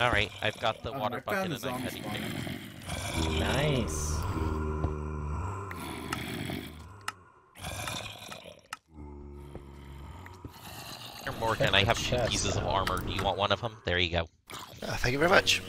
I've got the Oh, water I bucket and I'm zombie heading spawn. there. Nice. Here, Morgan, I have two pieces of armor. Do you want one of them? There you go. Ah, thank you very much.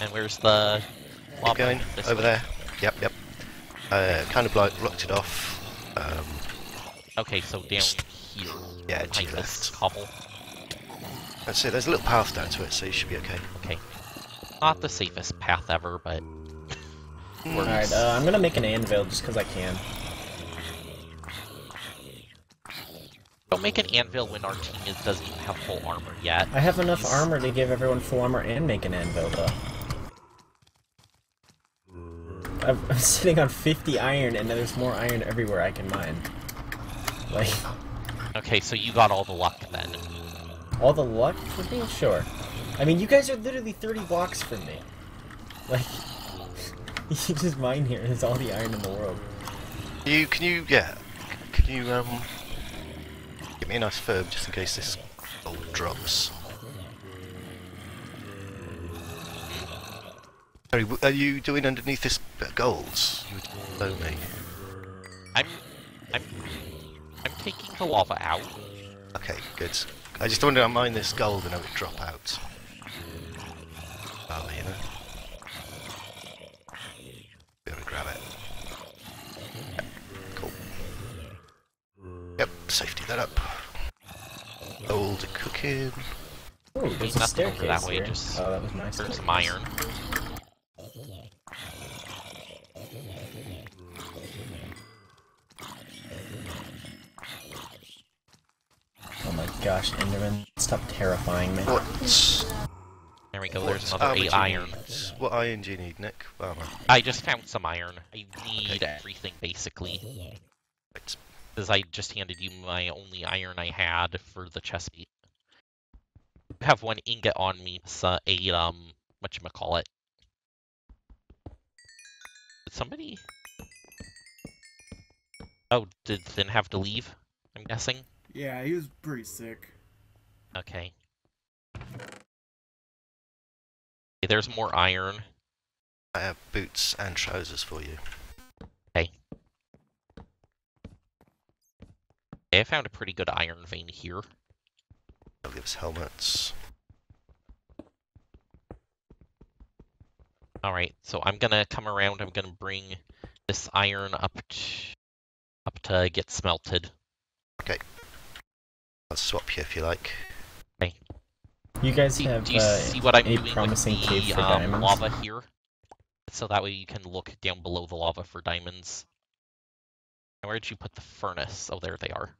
And where's the Keep lava? going. This Over way? there. Yep, yep. Uh, kind of like blocked it off. Um, Okay, so down here. Yeah, to behind your left. cobble. Let's see, there's a little path down to it, so you should be okay. Okay. Not the safest path ever, but Alright, uh, I'm gonna make an anvil just because I can. don't make an anvil when our team is, doesn't even have full armor yet. I have enough Jeez. armor to give everyone full armor and make an anvil, though. I'm, I'm sitting on 50 iron, and there's more iron everywhere I can mine. Like, Okay, so you got all the luck then. All the luck for being Sure. I mean, you guys are literally 30 blocks from me. Like, you just mine here, there's all the iron in the world. You can you yeah? Can you um give me a nice verb just in case this gold drops? Sorry, w- are you doing underneath this bit of golds? You would below me. I'm I'm I'm taking the lava out. Okay, good. I just don't want to mine this gold and have it drop out. Oh, you know. Be able to grab it. Yep, Cool. Yep, safety that up. Gold cooking. Oh, there's a nothing over staircase that way, here. just Oh, that was nice. There's some iron. Oh my gosh, Enderman, stop terrifying me. What? There we go, there's another eight iron. need? What iron do you need, Nick? Armor. I just found some iron. I need Okay. everything basically. Because I just handed you my only iron I had for the chest piece. I have one ingot on me, so a um whatchamacallit. Did somebody Oh, did Finn have to leave? I'm guessing? Yeah, he was pretty sick. Okay. Okay, there's more iron. I have boots and trousers for you. Okay, I found a pretty good iron vein here. I'll give us helmets. Alright, so I'm gonna come around, I'm gonna bring this iron up to, up to get smelted. I'll swap you if you like. Hey. You guys See, have do you uh, see what I'm any doing promising with caves the for um, diamonds? lava here? So that way you can look down below the lava for diamonds. And where'd you put the furnace? Oh, there they are.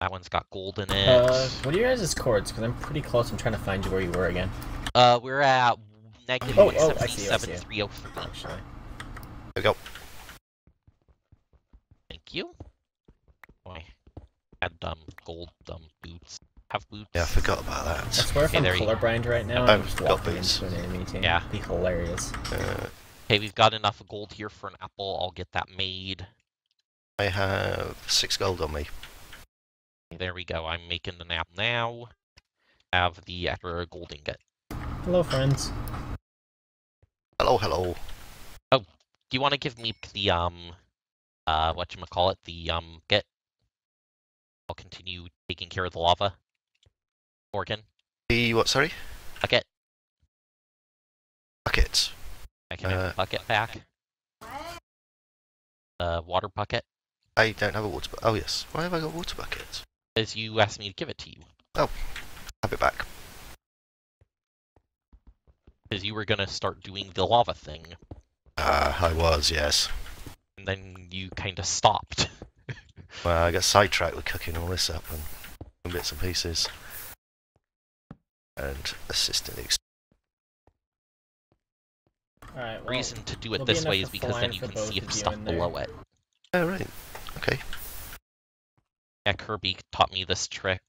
That one's got gold in it. Uh, what are your guys' chords? Because I'm pretty close. I'm trying to find you where you were again. Uh, we're at negative Oh, oh, I see, 177,303. Actually, There we go. Thank you. Oh, I had um gold um boots. Have boots. Yeah, I forgot about I that. swear if Okay, I'm there you colorblind right now, I'm just got boots. into an enemy team. Yeah. Be hilarious. Uh, Okay, we've got enough gold here for an apple. I'll get that made. I have six gold on me. There we go. I'm making an apple now. Have the extra gold ingot. Hello, friends. Hello, hello. Oh, do you want to give me the um, uh, what you call it? The um, get. I'll continue taking care of the lava. Morgan, The what? Sorry. bucket. Buckets. I can have Uh, the bucket back. The water bucket. I don't have a water. Bu- oh yes. Why have I got water buckets? Because you asked me to give it to you. Oh, have it back. Because you were gonna start doing the lava thing, Ah, I was. Yes. And then you kind of stopped. Well, I got sidetracked with cooking all this up and and bits and pieces. And assistant ex- Alright, well, reason to do it this way is because then you can see of if stuff in there. below it. Oh right. Okay. Yeah, Kirby taught me this trick.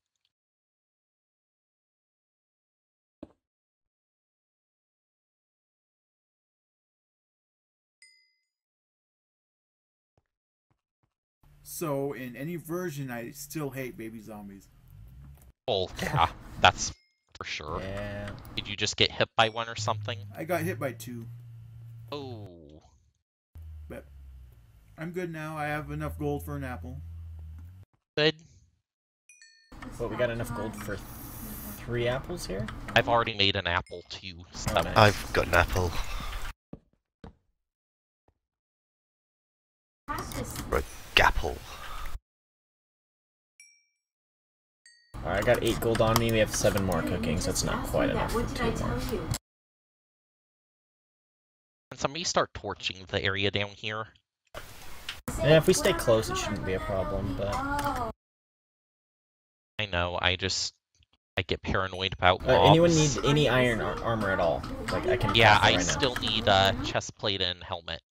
So in any version, I still hate baby zombies. Well, yeah, that's for sure. Yeah. Did you just get hit by one or something? I got hit by two. Oh, But I'm good now. I have enough gold for an apple. good. But we got enough gold for three apples here? I've already made an apple too. So Oh, nice. I've got an apple. Or a gapple. Alright, I got eight gold on me. We have seven more cooking, so it's not quite enough What did I two more. tell you? Can somebody start torching the area down here? Yeah, if we stay close, it shouldn't be a problem, but... I know. I just I get paranoid about Uh, anyone mobs. need any iron ar- armor at all? Like, I can Yeah, I right still need uh, chest plate and helmet.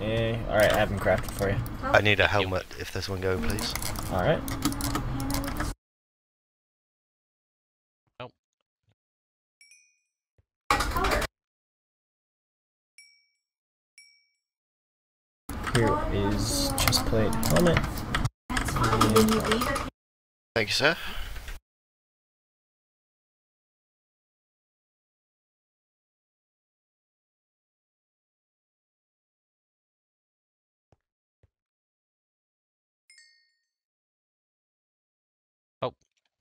Now. Eh, alright, I have them crafted for you. I need a helmet if there's one going, please. Alright. Here is chestplate helmet. that's fine. When you leave it, Thank you, sir.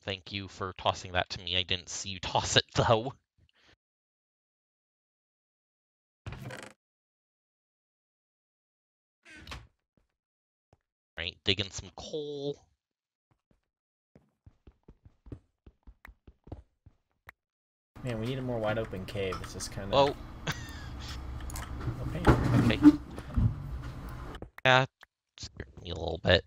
Thank you for tossing that to me. I didn't see you toss it though. Right, digging some coal. Man, we need a more wide open cave. It's just kind of. Oh. Okay. okay. Yeah, scared me a little bit.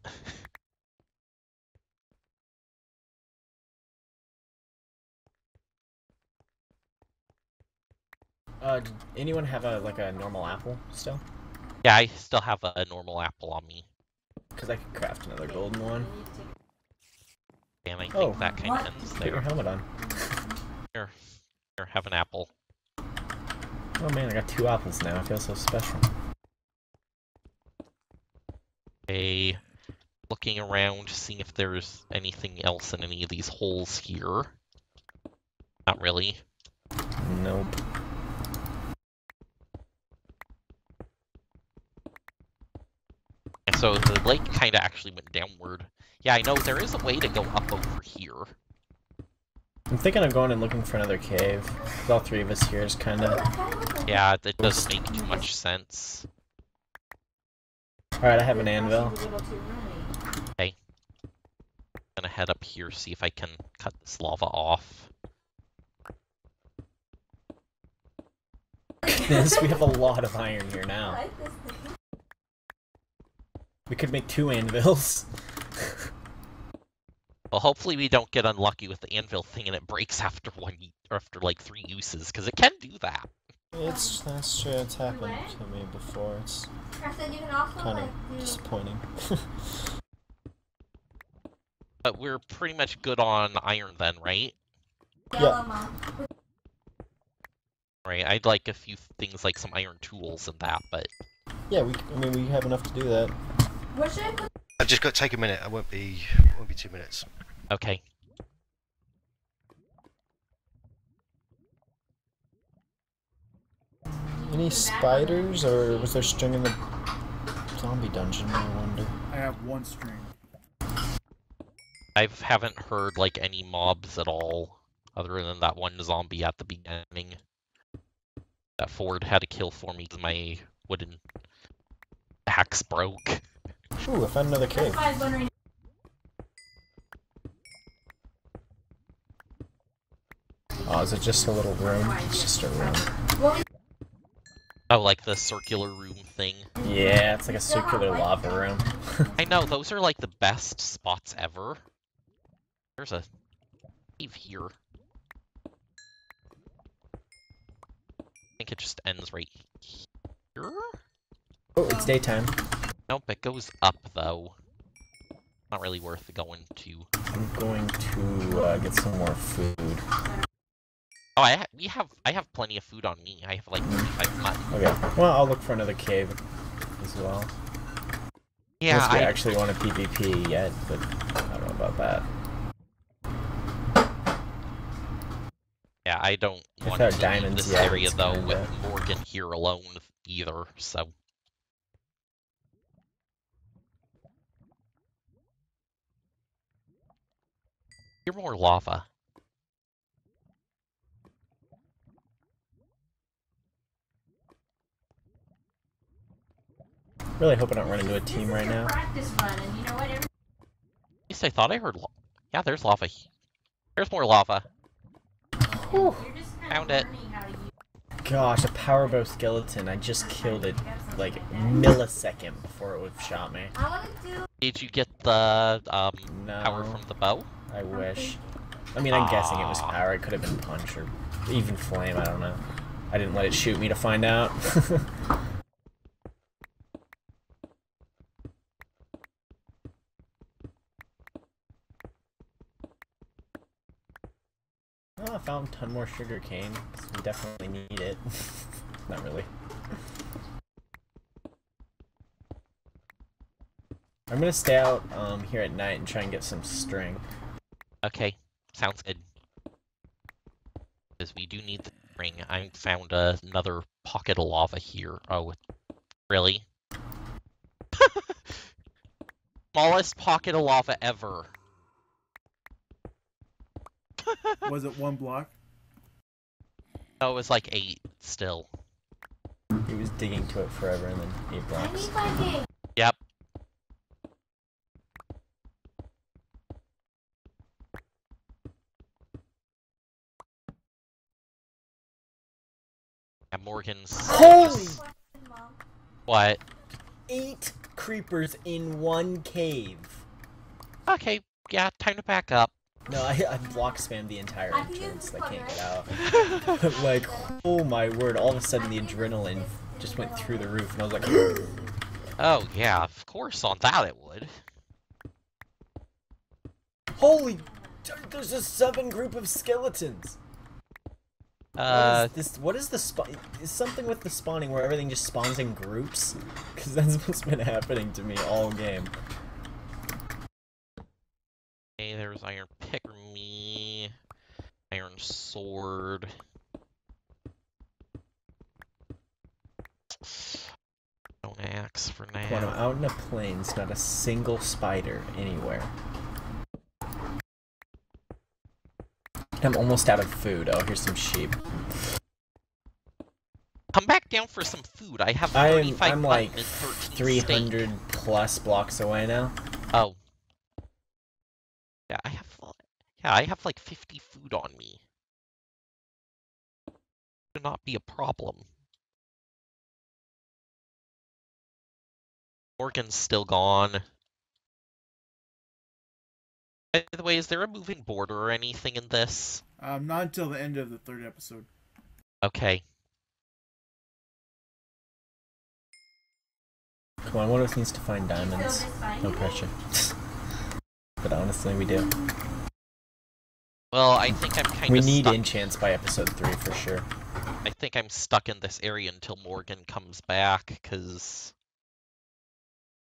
Uh, did anyone have a like a normal apple still? Yeah, I still have a normal apple on me, Because I could craft another golden one. Damn, I think Oh, that kind what? of ends Put your there. helmet on. Here, have an apple. Oh man, I got two apples now. I feel so special. Okay, looking around, seeing if there's anything else in any of these holes here. Not really. Nope. So the lake kind of actually went downward. Yeah, I know there is a way to go up over here. I'm thinking of going and looking for another cave. 'cause all three of us here is kind of. Yeah, that doesn't make too much sense. Alright, I have an anvil. Okay. I'm Gonna head up here, see if I can cut this lava off. Goodness, we have a lot of iron here now. We could make two anvils. Well, hopefully we don't get unlucky with the anvil thing and it breaks after one, or after like three uses, because it can do that. It's that's true. It's happened to me before. It's kind of disappointing. But we're pretty much good on iron then, right? Yeah. Right, I'd like a few things like some iron tools and that, but yeah, we. I mean, we have enough to do that. Where should I put I've just got to take a minute. I won't be. Won't be two minutes. okay. Any spiders, or was there string in the zombie dungeon? I wonder. I have one string. I haven't heard like any mobs at all, other than that one zombie at the beginning. That Ford had to kill for me because my wooden axe broke. Ooh, I found another cave. Oh, is it just a little room? It's just a room. Oh, like the circular room thing. Yeah, it's like a circular lava room. I know, those are like the best spots ever. There's a cave here. I think it just ends right here? oh, it's daytime. Nope, it goes up though. Not really worth going to. I'm going to uh, get some more food. Oh, I ha we have I have plenty of food on me. I have like 35 mutton. Okay. Well, I'll look for another cave as well. Yeah, Unless we I, actually want a PvP yet, but I don't know about that. yeah, I don't want Without to diamonds, leave this yeah, area though with Morgan here alone either. So you're more lava. Really hope I don't run into a team right now. Run, you know At least I thought I heard. Lo- yeah, there's lava. he- There's more lava. You're just kind Found it. learning how to use Gosh, a power bow skeleton. I just killed it like millisecond before it would have shot me. I want to do. Did you get the um, power from the bow? I wish. I mean, I'm guessing it was power. It could have been punch or even flame. I don't know. I didn't let it shoot me to find out. oh, I found a ton more sugar cane. We definitely need it. Not really. I'm gonna stay out um, here at night and try and get some string. Okay, sounds good. Because we do need the ring. I found uh, another pocket of lava here. Oh, really? Smallest pocket of lava ever. Was it one block? No, it was like eight still. He was digging to it forever and then eight I blocks. Need my game. Yep. Yeah, Morgan's. Holy! What? Eight creepers in one cave. Okay, yeah, time to back up. No, I, I block spammed the entire I can use entrance. I can't get out. like, oh my word! All of a sudden, the adrenaline just went through the roof, and I was like, Oh, yeah, of course, on that it would. "Holy! There's a seven group of skeletons." Uh, what is this? What is the spawn? Is something with the spawning where everything just spawns in groups? Because that's what's been happening to me all game. Hey, there's Iron Pick me. Iron Sword. Axe for now. out in the plains, not a single spider anywhere. I'm almost out of food. Oh, here's some sheep. Come back down for some food. I have I'm 35 I'm like 300 steak. plus blocks away now. Oh. Yeah, I have. Yeah, I have like 50 food on me. Should not be a problem. Morgan's still gone. By the way, is there a moving border or anything in this? Um, not until the end of the third episode. Okay. Come on, one of us needs to find diamonds. No pressure. but honestly, we do. Well, I think I'm kind of We need stuck. enchants by episode 3 for sure. I think I'm stuck in this area until Morgan comes back, because...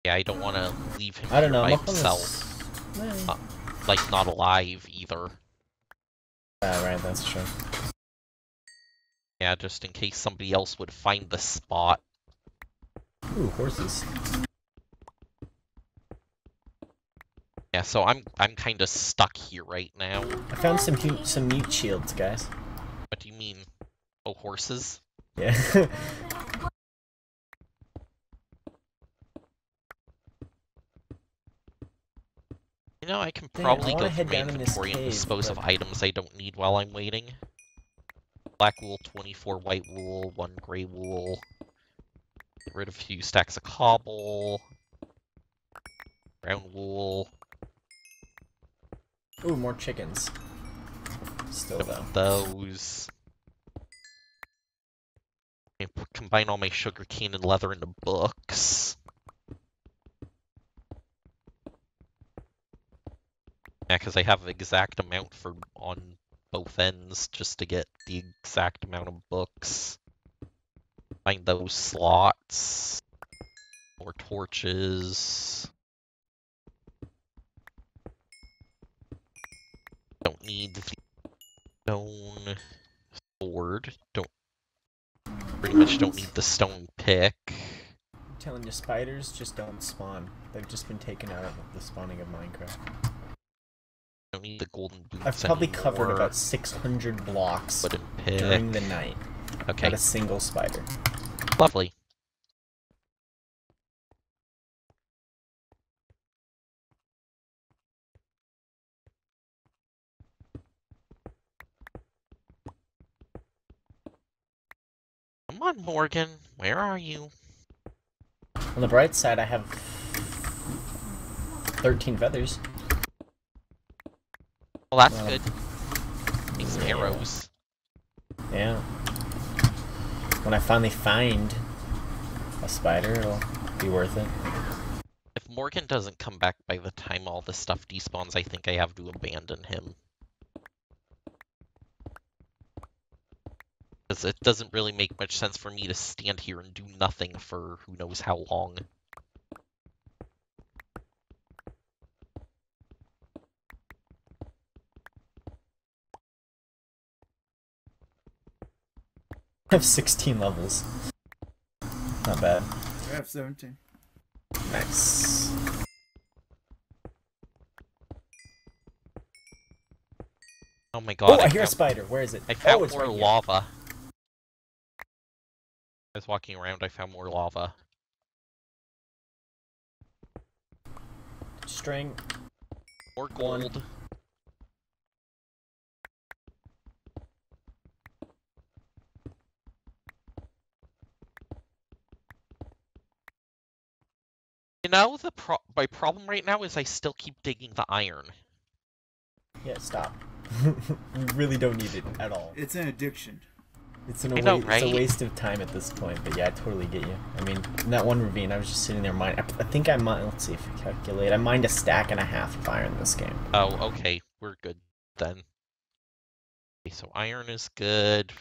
Yeah, I don't want to leave him I don't here know, by I'm up on himself. This... Like, not alive, either. Ah, right, that's true. Yeah, just in case somebody else would find the spot. Ooh, horses. Yeah, so I'm I'm kind of stuck here right now. I found some some mute shields, guys. What do you mean? Oh, horses? Yeah. You know, I can Dang it, I probably go head through my in inventory and dispose of items I don't need while I'm waiting. Black wool, 24 white wool, 1 gray wool. Get rid of a few stacks of cobble. Brown wool. Ooh, more chickens. Still though. those. P- combine all my sugar cane and leather into books. Because I have exact amount for on both ends just to get the exact amount of books. Find those slots. more torches. Don't need the stone sword. Don't pretty much don't need the stone pick. I'm telling you, spiders just don't spawn. They've just been taken out of the spawning of Minecraft. Don't need the golden boots. I've probably covered about 600 blocks during the night. Okay, Not a single spider. lovely. Come on, Morgan. Where are you? On the bright side, I have 13 feathers. Well, that's good. Make some yeah. arrows. Yeah. When I finally find a spider, it'll be worth it. If Morgan doesn't come back by the time all this stuff despawns, I think I have to abandon him. Because it doesn't really make much sense for me to stand here and do nothing for who knows how long. I have 16 levels. Not bad. I have 17. Nice. Oh my god. oh, I hear a spider. Where is it? I found oh, it's more right here. lava. I was walking around, I found more lava. String. More One. You know, the pro- my problem right now is I still keep digging the iron. Yeah, stop. we really don't need it at all. It's an addiction. It's, an know, wa- it's a waste of time at this point, but yeah, I totally get you. I mean, in that one ravine, I was just sitting there mining. I, I think I mined, let's see if we calculate. I mined a stack and a half of iron this game. Oh, okay, we're good then. Okay, so iron is good.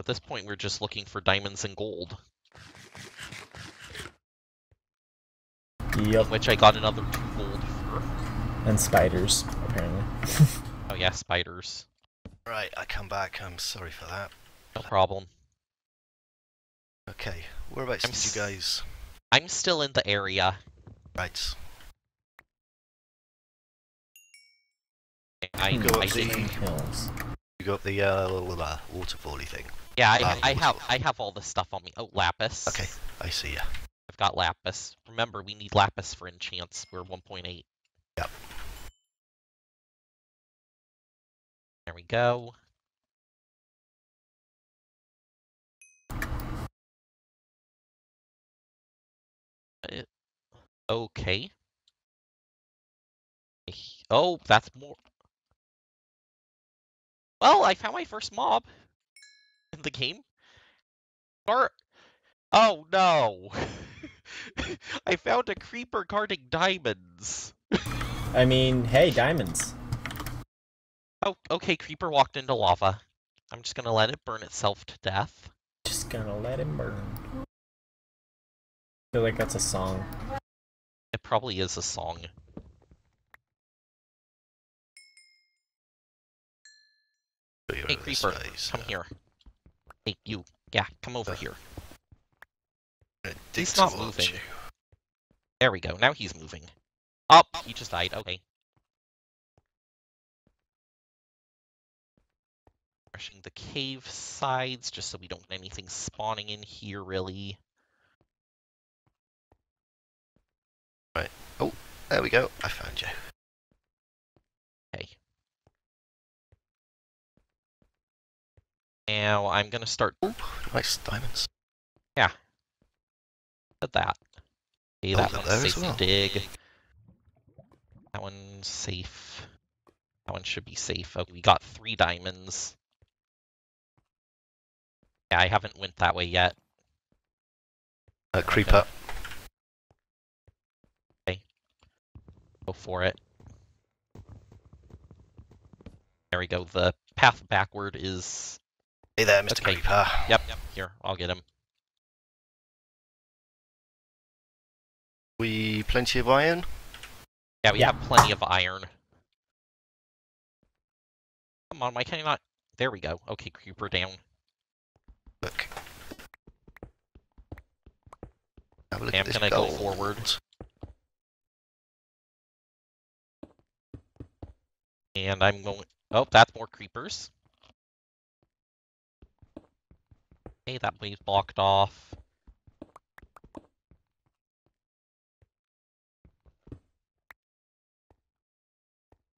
At this point, we're just looking for diamonds and gold, Yup. which I got another two gold for. And spiders, apparently. Oh yeah, spiders. Right, I come back. I'm sorry for that. No problem. Okay, whereabouts I'm did you guys? I'm still in the area. Right. I, Go I up the- Hills. You got the uh, little uh, waterfally thing. yeah, I, Ah, I have? I have all this stuff on me. Oh, lapis. Okay, I see ya. Got lapis. Remember, we need lapis for enchants. We're 1.8. Yep. There we go. Uh, Okay. Oh, that's more. Well, I found my first mob in the game. Or, oh no! I found a creeper guarding diamonds. I mean, hey, diamonds. Oh, okay, creeper walked into lava. I'm just gonna let it burn itself to death. Just gonna let him burn. I feel like that's a song. It probably is a song. Hey, creeper, space, come uh, here. Hey, you. Yeah, come over Uh, here. He's not moving. you. There we go. Now he's moving. Oh, he just died. Okay. Brushing the cave sides just so we don't get anything spawning in here, really. Right. Oh, there we go. I found you. Okay. Now I'm gonna start Ooh, nice diamonds. At that. Oh, that one's safe well. to dig. That one's safe. That one should be safe. Okay, we got three diamonds. Yeah, I haven't went that way yet. Uh, creeper. Okay. Go for it. There we go. The path backward is. Hey there, Mr. Okay. Creeper. Yep, yep. Here, I'll get him. We plenty of iron. Yeah, we Yeah. have plenty of iron. Come on, why can I not? There we go. Okay, creeper down. Look. Have a look Okay, at I'm this gonna go gold. forward. And I'm going. Oh, that's more creepers. Okay, that way's blocked off.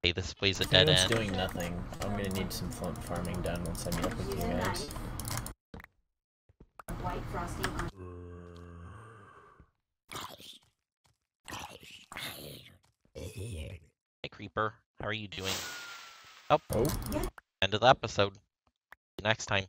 Okay, this way's a dead Anyone's end. doing nothing. I'm gonna need some flint farming done once I meet up with you guys. White Hey, creeper, how are you doing? Oh, Oh, end of the episode. See you next time.